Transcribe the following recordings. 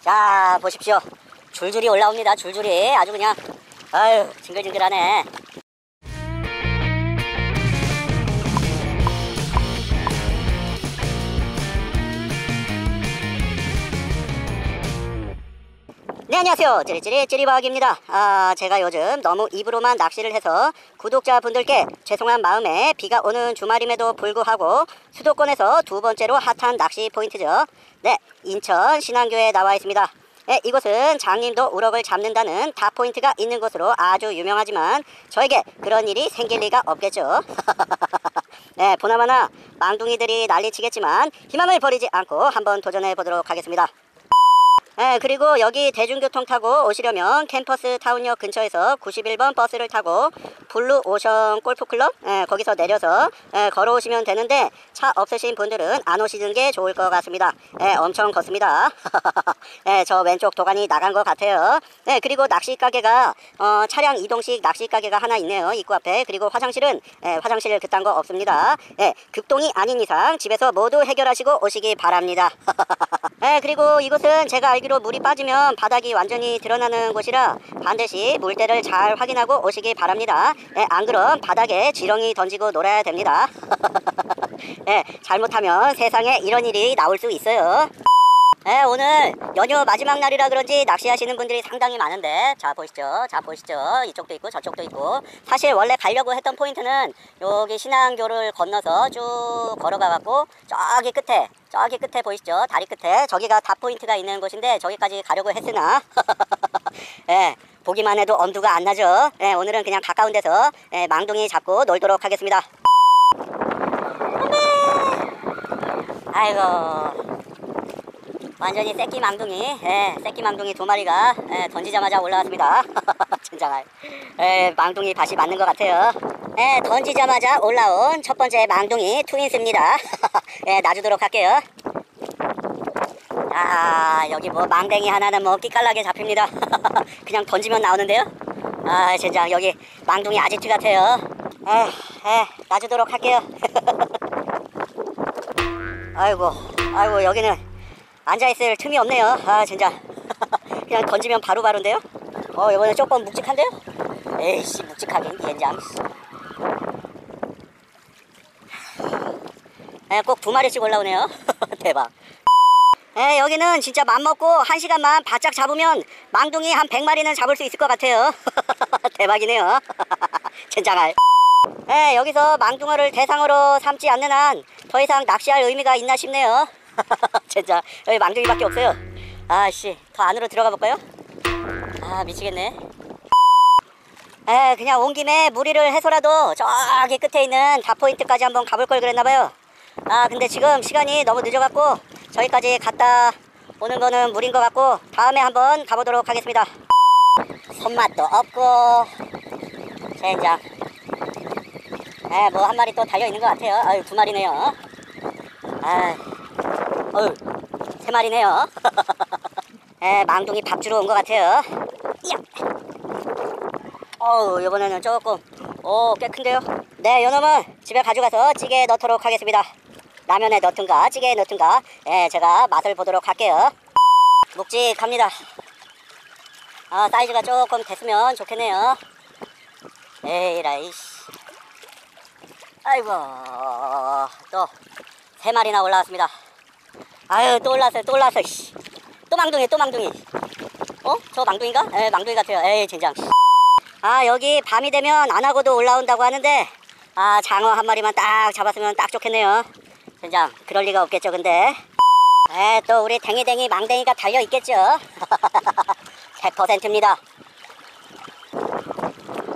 자 보십시오. 줄줄이 올라옵니다 줄줄이. 아주 그냥 아유 징글징글하네 네 안녕하세요. 찌리찌리 찌리박입니다. 아 제가 요즘 너무 입으로만 낚시를 해서 구독자분들께 죄송한 마음에 비가 오는 주말임에도 불구하고 수도권에서 두 번째로 핫한 낚시 포인트죠. 네 인천 신항교에 나와 있습니다. 네, 이곳은 장님도 우럭을 잡는다는 다 포인트가 있는 곳으로 아주 유명하지만 저에게 그런 일이 생길 리가 없겠죠. 네 보나마나 망둥이들이 난리치겠지만 희망을 버리지 않고 한번 도전해 보도록 하겠습니다 예, 그리고 여기 대중교통 타고 오시려면 캠퍼스 타운역 근처에서 91번 버스를 타고 블루 오션 골프클럽 예, 거기서 내려서 예, 걸어오시면 되는데 차 없으신 분들은 안 오시는 게 좋을 것 같습니다. 예, 엄청 걷습니다. 예, 저 왼쪽 도가니 나간 것 같아요. 예, 그리고 낚시 가게가 어, 차량 이동식 낚시 가게가 하나 있네요. 입구 앞에 그리고 화장실은 예, 화장실 그딴 거 없습니다. 예, 급똥이 아닌 이상 집에서 모두 해결하시고 오시기 바랍니다. 예, 그리고 이곳은 제가 알기로 물이 빠지면 바닥이 완전히 드러나는 곳이라 반드시 물때를 잘 확인하고 오시기 바랍니다. 예, 안 그럼 바닥에 지렁이 던지고 놀아야 됩니다. 예, 잘못하면 세상에 이런 일이 나올 수 있어요. 예, 오늘 연휴 마지막 날이라 그런지 낚시하시는 분들이 상당히 많은데 자 보시죠. 자 보시죠. 이쪽도 있고 저쪽도 있고. 사실 원래 가려고 했던 포인트는 여기 신안교를 건너서 쭉 걸어가 갖고 저기 끝에 저기 끝에 보이시죠? 다리 끝에. 저기가 다 포인트가 있는 곳인데 저기까지 가려고 했으나 예, 보기만 해도 엄두가 안 나죠? 예, 오늘은 그냥 가까운 데서 예, 망둥이 잡고 놀도록 하겠습니다. 아이고 완전히 새끼 망둥이, 예, 새끼 망둥이 두 마리가 예, 던지자마자 올라왔습니다. 진짜 예, 망둥이 다시 맞는 것 같아요. 예, 던지자마자 올라온 첫 번째 망둥이 트윈스입니다. 예, 놔주도록 할게요. 아, 여기 뭐 망댕이 하나는 뭐 끼깔나게 잡힙니다. 그냥 던지면 나오는데요. 아, 진짜 여기 망둥이 아지트 같아요. 에, 에, 놔주도록 할게요. 아이고, 아이고 여기는 앉아있을 틈이 없네요. 아 진짜 그냥 던지면 바로바로인데요. 어 이번에 조금 묵직한데요? 에이씨 묵직하긴 겐장. 예, 꼭두 마리씩 올라오네요. 대박. 에 여기는 진짜 맘먹고 한 시간만 바짝 잡으면 망둥이 한 100마리는 잡을 수 있을 것 같아요. 대박이네요. 젠장할. 에 여기서 망둥어를 대상으로 삼지 않는 한 더 이상 낚시할 의미가 있나 싶네요. 진짜 여기 망둥이밖에 없어요. 아씨 더 안으로 들어가 볼까요? 아 미치겠네. 에 그냥 온 김에 무리를 해서라도 저기 끝에 있는 다포인트까지 한번 가볼 걸 그랬나봐요. 아 근데 지금 시간이 너무 늦어갖고 저기까지 갔다 오는 거는 무리인 것 같고 다음에 한번 가보도록 하겠습니다. 손맛도 없고 젠장. 에뭐 한 마리 또 달려 있는 것 같아요. 아유 두 마리네요. 아. 어휴, 세 마리네요. 에, 망둥이 밥 주러 온 것 같아요. 이야. 어우, 이번에는 조금, 오, 꽤 큰데요? 네, 요놈은 집에 가져가서 찌개에 넣도록 하겠습니다. 라면에 넣든가, 찌개에 넣든가, 예, 제가 맛을 보도록 할게요. 묵직합니다. 아, 사이즈가 조금 됐으면 좋겠네요. 에이라이, 씨. 아이고, 또, 세 마리나 올라왔습니다. 아유 또 올라왔어요 또 올라왔어 씨. 또 망둥이 또 망둥이. 어? 저 망둥인가? 에 망둥이 같아요. 에이 젠장. 아 여기 밤이 되면 안 하고도 올라온다고 하는데 아 장어 한 마리만 딱 잡았으면 딱 좋겠네요. 젠장 그럴 리가 없겠죠 근데. 에 또 우리 댕이댕이 망댕이가 달려 있겠죠? 100%입니다.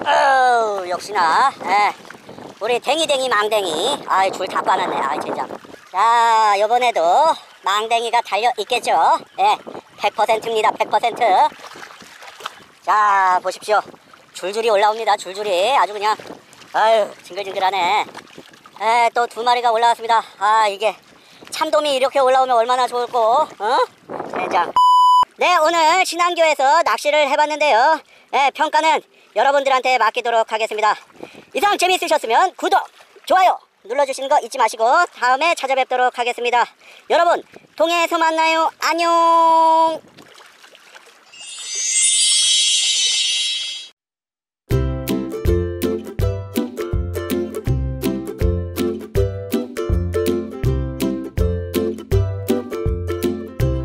어우 역시나. 에 우리 댕이댕이 망댕이. 아이 줄 다 빠놨네. 아이 젠장. 자 요번에도 망댕이가 달려 있겠죠? 예, 100%입니다 100%자 보십시오. 줄줄이 올라옵니다 줄줄이. 아주 그냥 아유 징글징글하네. 예, 또두 마리가 올라왔습니다. 아 이게 참돔이 이렇게 올라오면 얼마나 좋을꼬 어? 대장. 네 오늘 신안교에서 낚시를 해봤는데요. 예, 평가는 여러분들한테 맡기도록 하겠습니다. 이상 재미있으셨으면 구독 좋아요 눌러주시는 거 잊지 마시고 다음에 찾아뵙도록 하겠습니다. 여러분 동해에서 만나요. 안녕